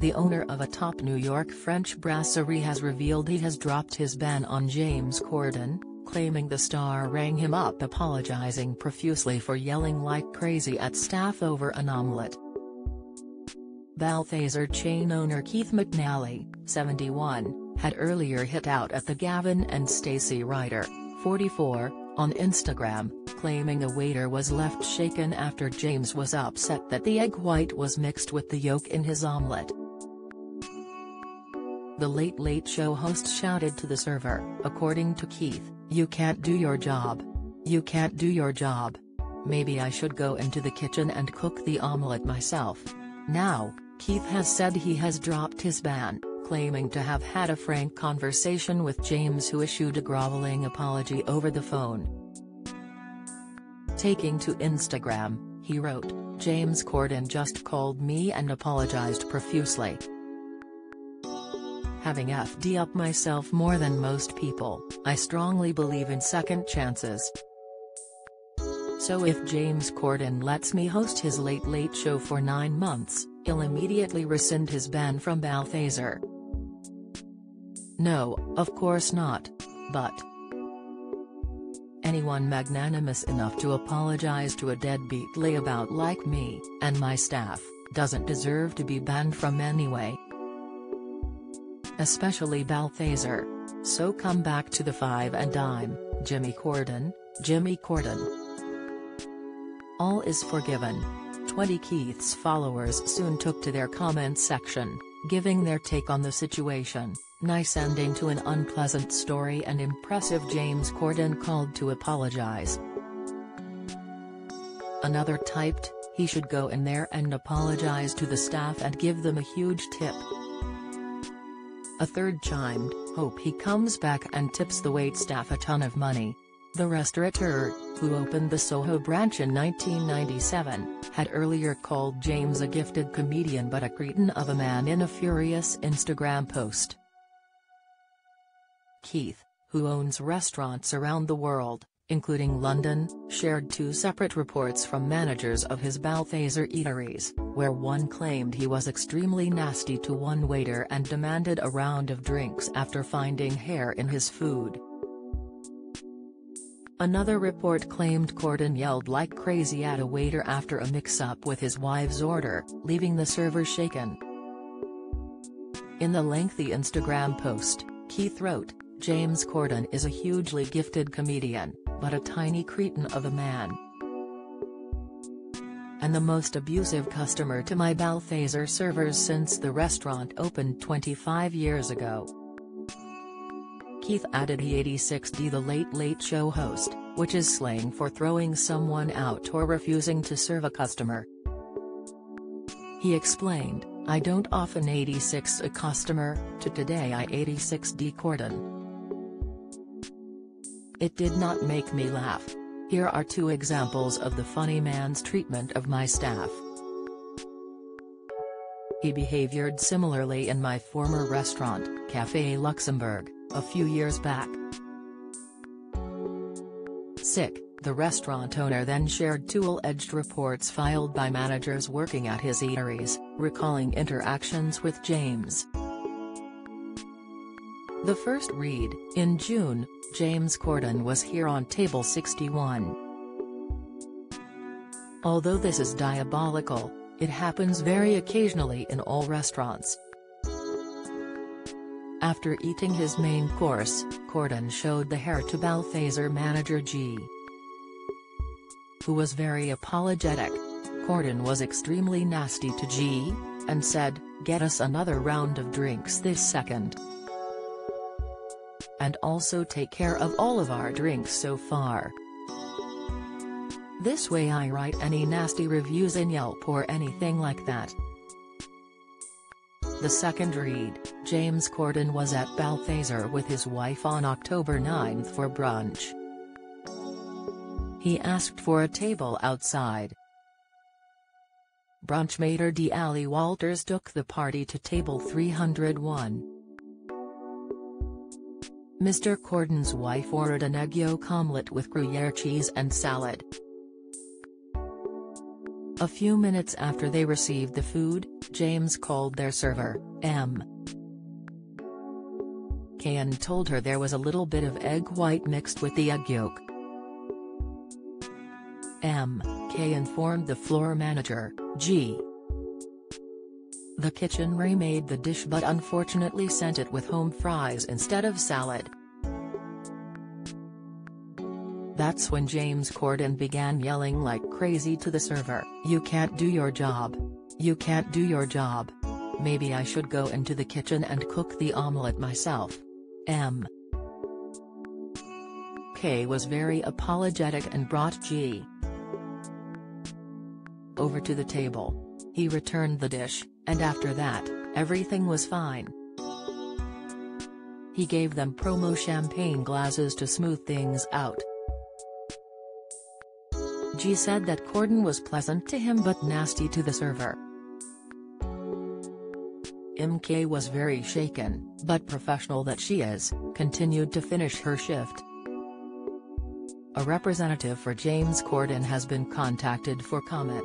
the owner of a top New York French brasserie has revealed he has dropped his ban on James Corden, claiming the star rang him up apologizing profusely for yelling like crazy at staff over an omelette. Balthazar chain owner Keith McNally, 71, had earlier hit out at the Gavin and Stacey Ryder, 44, on Instagram, claiming a waiter was left shaken after James was upset that the egg white was mixed with the yolk in his omelette. The Late Late Show host shouted to the server, according to Keith, you can't do your job. You can't do your job. Maybe I should go into the kitchen and cook the omelette myself. Now, Keith has said he has dropped his ban, claiming to have had a frank conversation with James who issued a groveling apology over the phone. Taking to Instagram, he wrote, James Corden just called me and apologized profusely. Having FD up myself more than most people, I strongly believe in second chances. So if James Corden lets me host his Late Late Show for nine months, he'll immediately rescind his ban from Balthazar. No, of course not. But anyone magnanimous enough to apologize to a deadbeat layabout like me, and my staff, doesn't deserve to be banned from anyway. Especially Balthazar. So come back to the five and dime, Jimmy Corden, Jimmy Corden. All is forgiven. 20 Keith's followers soon took to their comment section, giving their take on the situation. Nice ending to an unpleasant story and impressive James Corden called to apologize. Another typed, he should go in there and apologize to the staff and give them a huge tip. A third chimed, hope he comes back and tips the waitstaff a ton of money. The restaurateur, who opened the Soho branch in 1997, had earlier called James a gifted comedian but a cretin of a man in a furious Instagram post. Keith, who owns restaurants around the world, including London, shared two separate reports from managers of his Balthazar eateries, where one claimed he was extremely nasty to one waiter and demanded a round of drinks after finding hair in his food. Another report claimed Corden yelled like crazy at a waiter after a mix-up with his wife's order, leaving the server shaken. In the lengthy Instagram post, Keith wrote, James Corden is a hugely gifted comedian, but a tiny cretin of a man. And the most abusive customer to my Balthazar servers since the restaurant opened 25 years ago. Keith added he 86D the Late Late Show host, which is slang for throwing someone out or refusing to serve a customer. He explained, I don't often 86 a customer, to today I 86D Corden. It did not make me laugh. Here are two examples of the funny man's treatment of my staff. He behaved similarly in my former restaurant, Café Luxembourg, a few years back. Sick, the restaurant owner then shared two alleged reports filed by managers working at his eateries, recalling interactions with James. The first read, in June, James Corden was here on table 61. Although this is diabolical, it happens very occasionally in all restaurants. After eating his main course, Corden showed the hair to Balthazar manager G. Who was very apologetic. Corden was extremely nasty to G, and said, get us another round of drinks this second and also take care of all of our drinks so far. This way I write any nasty reviews in Yelp or anything like that. The second read, James Corden was at Balthazar with his wife on October 9 for brunch. He asked for a table outside. Brunchmater D. Ali Walters took the party to table 301. Mr. Corden's wife ordered an egg yolk omelette with Gruyere cheese and salad. A few minutes after they received the food, James called their server, M. K and told her there was a little bit of egg white mixed with the egg yolk. M. K informed the floor manager, G. The kitchen remade the dish but unfortunately sent it with home fries instead of salad. That's when James Corden began yelling like crazy to the server, You can't do your job. You can't do your job. Maybe I should go into the kitchen and cook the omelette myself. M. K was very apologetic and brought G. over to the table. He returned the dish, and after that, everything was fine. He gave them promo champagne glasses to smooth things out. G said that Corden was pleasant to him but nasty to the server. MK was very shaken, but professional that she is, continued to finish her shift. A representative for James Corden has been contacted for comment.